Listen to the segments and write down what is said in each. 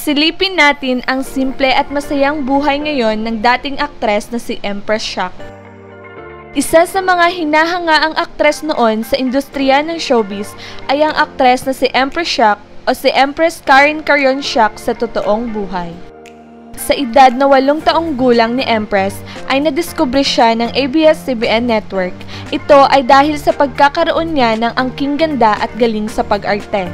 Silipin natin ang simple at masayang buhay ngayon ng dating aktres na si Empress Shock. Isa sa mga hinahangaang aktres noon sa industriya ng showbiz ay ang aktres na si Empress Shock o si Empress Karen Carion Shock sa totoong buhay. Sa edad na walong taong gulang ni Empress ay nadiskubre siya ng ABS-CBN Network. Ito ay dahil sa pagkakaroon niya ng angking ganda at galing sa pag-arte.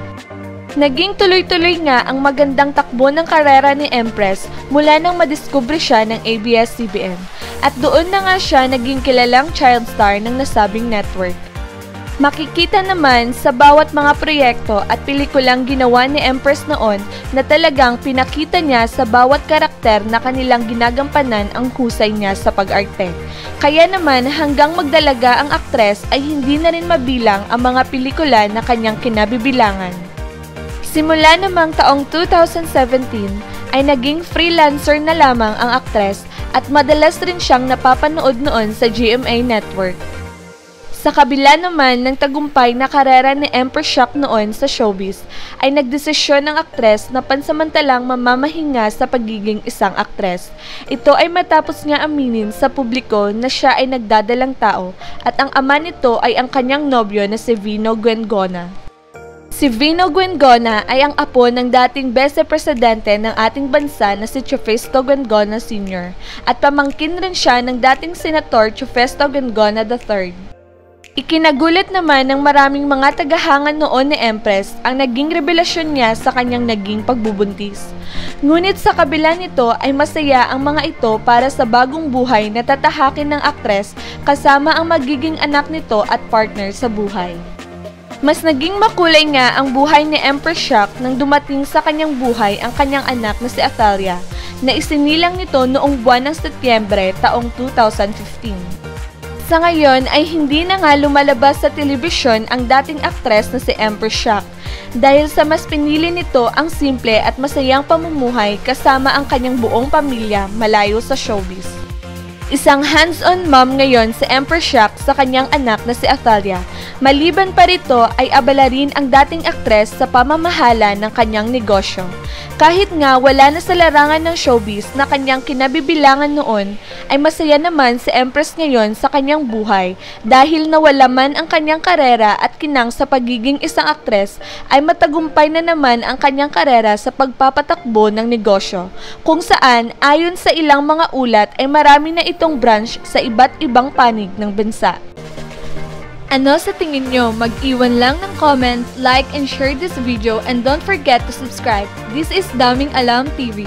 Naging tuloy-tuloy nga ang magandang takbo ng karera ni Empress mula nang madiskubre siya ng ABS-CBN at doon na nga siya naging kilalang child star ng nasabing network. Makikita naman sa bawat mga proyekto at pelikulang ginawa ni Empress noon na talagang pinakita niya sa bawat karakter na kanilang ginagampanan ang husay niya sa pag-arte. Kaya naman hanggang magdalaga ang aktres ay hindi na rin mabilang ang mga pelikula na kanyang kinabibilangan. Simula namang taong 2017 ay naging freelancer na lamang ang aktres at madalas rin siyang napapanood noon sa GMA Network. Sa kabila naman ng tagumpay na karera ni Empress Shock noon sa showbiz, ay nagdesisyon ng aktres na pansamantalang mamamahinga sa pagiging isang aktres. Ito ay matapos nga aminin sa publiko na siya ay nagdadalang tao at ang ama nito ay ang kanyang nobyo na si Vino Guengona. Si Vino Guengona ay ang apo ng dating bese-presidente ng ating bansa na si Chufesto Guengona Sr. at pamangkin rin siya ng dating senator Chufesto Guengona III. Ikinagulat naman ng maraming mga tagahanga noon ni Empress ang naging revelasyon niya sa kanyang naging pagbubuntis. Ngunit sa kabila nito ay masaya ang mga ito para sa bagong buhay na tatahakin ng aktres kasama ang magiging anak nito at partner sa buhay. Mas naging makulay nga ang buhay ni Empress Shock nang dumating sa kanyang buhay ang kanyang anak na si Athalia na isinilang nito noong buwan ng Setyembre taong 2015. Sa ngayon ay hindi na nga lumalabas sa telebisyon ang dating aktres na si Empress Shock dahil sa mas pinili nito ang simple at masayang pamumuhay kasama ang kanyang buong pamilya malayo sa showbiz. Isang hands-on mom ngayon si Empress Shock sa kanyang anak na si Athalia. Maliban pa rito ay abala rin ang dating aktres sa pamamahala ng kanyang negosyo. Kahit nga wala na sa larangan ng showbiz na kanyang kinabibilangan noon, ay masaya naman si Empress ngayon sa kanyang buhay dahil nawala man ang kanyang karera at kinang sa pagiging isang aktres ay matagumpay na naman ang kanyang karera sa pagpapatakbo ng negosyo kung saan ayon sa ilang mga ulat ay marami na itong branch sa iba't ibang panig ng bansa. Ano sa tingin nyo? Mag-iwan lang ng comment, like, and share this video and don't forget to subscribe. This is Daming Alam TV.